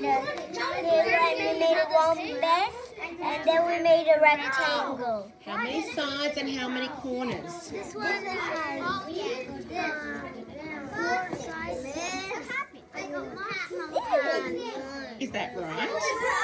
made a and we made a rhombus, and then we made a rectangle. How many sides and how many corners? This one has four uh, sides. Is that right?